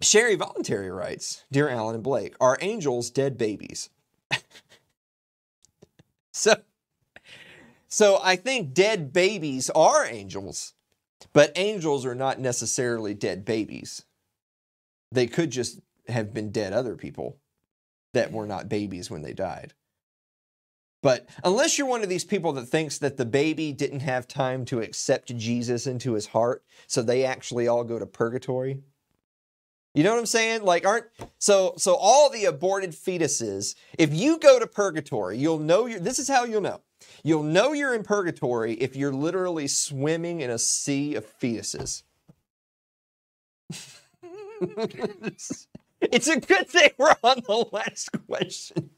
Sherry Voluntary writes Dear Alan and Blake, are angels dead babies? so, so I think dead babies are angels, but angels are not necessarily dead babies. They could just have been dead other people that were not babies when they died. But unless you're one of these people that thinks that the baby didn't have time to accept Jesus into his heart, so they actually all go to purgatory. You know what I'm saying? Like aren't so so all the aborted fetuses, if you go to purgatory, you'll know you this is how you'll know. You'll know you're in purgatory if you're literally swimming in a sea of fetuses. it's a good thing we're on the last question.